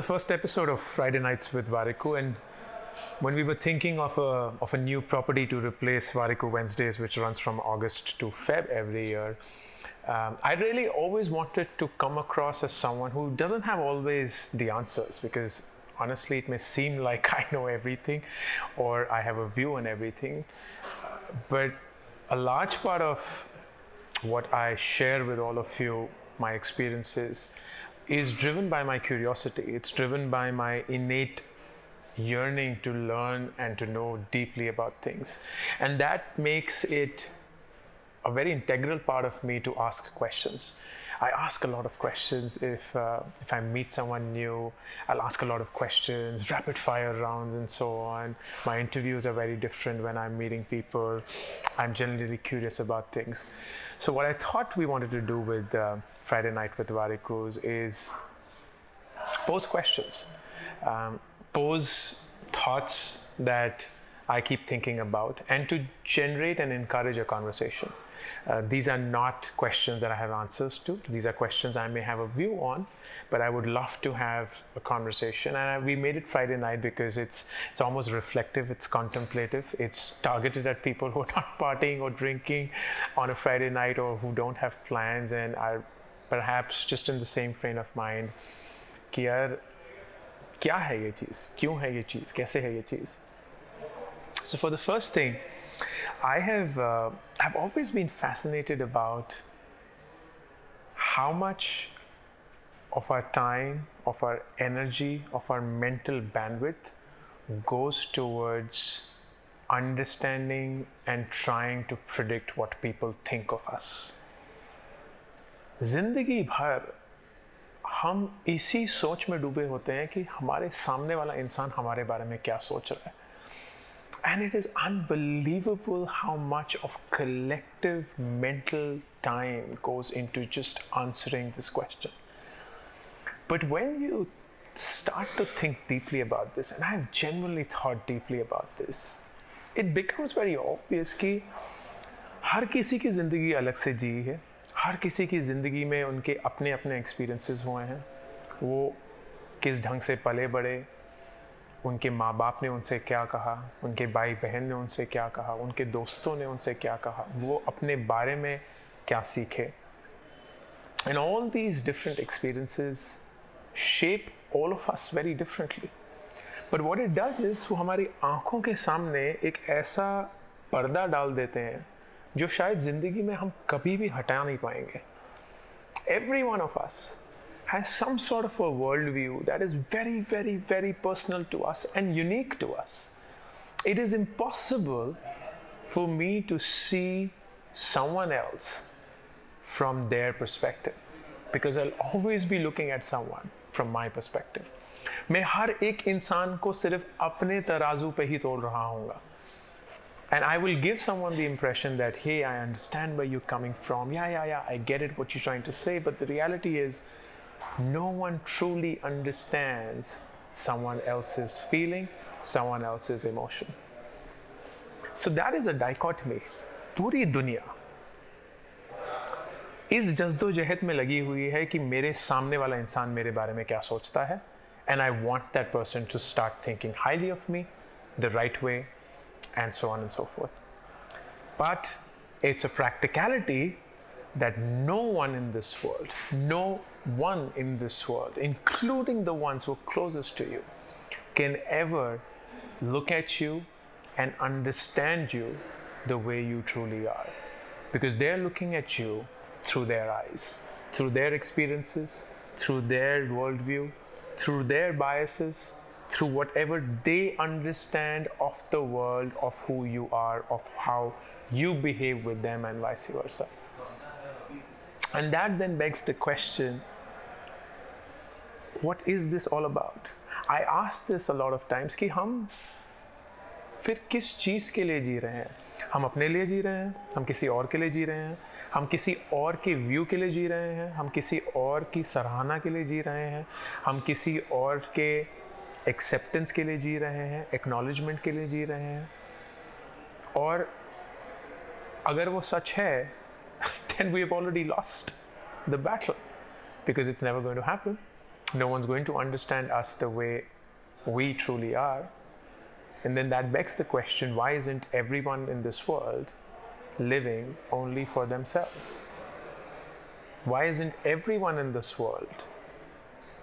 the first episode of Friday Nights with Warikoo, and when we were thinking of a of a new property to replace Warikoo Wednesdays, which runs from August to Feb every year, um, I really always wanted to come across as someone who doesn't have always the answers because honestly, it may seem like I know everything or I have a view on everything, but a large part of what I share with all of you, my experiences, is driven by my curiosity. It's driven by my innate yearning to learn and to know deeply about things. And that makes it a very integral part of me to ask questions. I ask a lot of questions if uh, if I meet someone new. I'll ask a lot of questions, rapid fire rounds, and so on. My interviews are very different when I'm meeting people. I'm generally curious about things. So what I thought we wanted to do with uh, Friday night with Warikoos is pose questions, um, pose thoughts that I keep thinking about, and to generate and encourage a conversation. Uh, these are not questions that I have answers to. These are questions I may have a view on, but I would love to have a conversation. And I, we made it Friday night because it's it's almost reflective. It's contemplative. It's targeted at people who are not partying or drinking on a Friday night or who don't have plans and are perhaps just in the same frame of mind. कि यार क्या है ये चीज़ क्यों है ये चीज़ कैसे है ये चीज़ so for the first thing I have uh, I've always been fascinated about how much of our time, of our energy, of our mental bandwidth goes towards understanding and trying to predict what people think of us. जिंदगी भर हम इसी सोच में डूबे होते हैं कि हमारे सामने वाला इंसान हमारे बारे में क्या सोच रहा है and it is unbelievable how much of collective mental time goes into just answering this question. But when you start to think deeply about this, and I've genuinely thought deeply about this, it becomes very obvious कि हर किसी की ज़िंदगी अलग से जी है हर किसी की ज़िंदगी में उनके अपने अपने एक्सपीरियंसेस हुए हैं वो किस ढंग से पले बड़े उनके माँ बाप ने उनसे क्या कहा? उनके भाई बहन ने उनसे क्या कहा? उनके दोस्तों ने उनसे क्या कहा? वो अपने बारे में क्या सीखे? And all these different experiences shape all of us very differently but what it does is वो हमारी आँखों के सामने एक ऐसा पर्दा डाल देते हैं, जो शायद ज़िंदगी में हम कभी भी हटा नहीं पाएँगे। Every one of us has some sort of a worldview that is very, very, very personal to us and unique to us. It is impossible for me to see someone else from their perspective because I'll always be looking at someone from my perspective. मैं हर एक इंसान को सिर्फ अपने तराजू पे ही तोड़ रहा हूँगा and I will give someone the impression that, hey, I understand where you're coming from. Yeah, yeah, yeah, I get it, what you're trying to say. But the reality is, no one truly understands someone else's feeling, someone else's emotion. So that is a dichotomy. पूरी दुनिया इस जज्दोजहद में लगी हुई है कि मेरे सामने वाला इंसान मेरे बारे में क्या सोचता है and I want that person to start thinking highly of me, the right way, and so on and so forth. But it's a practicality that no one in this world, no one in this world, including the ones who are closest to you, can ever look at you and understand you the way you truly are. Because they're looking at you through their eyes, through their experiences, through their worldview, through their biases, through whatever they understand of the world, of who you are, of how you behave with them, and vice versa. And that then begs the question, what is this all about? I ask this a lot of times कि हम फिर किस चीज़ के लिए जी रहे हैं? हम अपने लिए जी रहे हैं? हम किसी और के लिए जी रहे हैं? हम किसी और के व्यू के लिए जी रहे हैं? हम किसी और की सराहना के लिए जी रहे हैं? हम किसी और के एक्सेप्टेंस के लिए जी रहे हैं? एक्नॉलेजमेंट के लिए जी रहे हैं? और अगर वो सच है then we have already lost the battle because it's never going to happen no one's going to understand us the way we truly are. And then that begs the question why isn't everyone in this world living only for themselves? Why isn't everyone in this world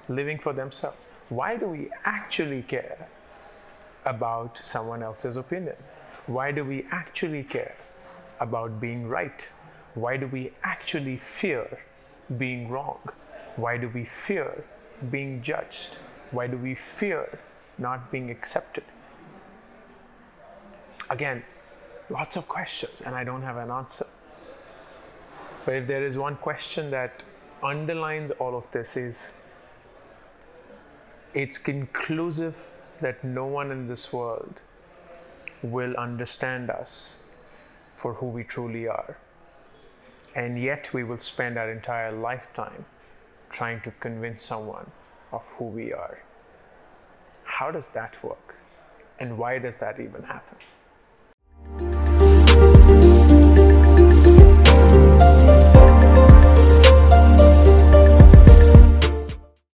living for themselves? Why do we actually care about someone else's opinion? Why do we actually care about being right? Why do we actually fear being wrong? Why do we fear being judged? Why do we fear not being accepted? Again, lots of questions, and I don't have an answer. But if there is one question that underlines all of this is it's conclusive that no one in this world will understand us for who we truly are. And yet we will spend our entire lifetime trying to convince someone of who we are. How does that work? And why does that even happen?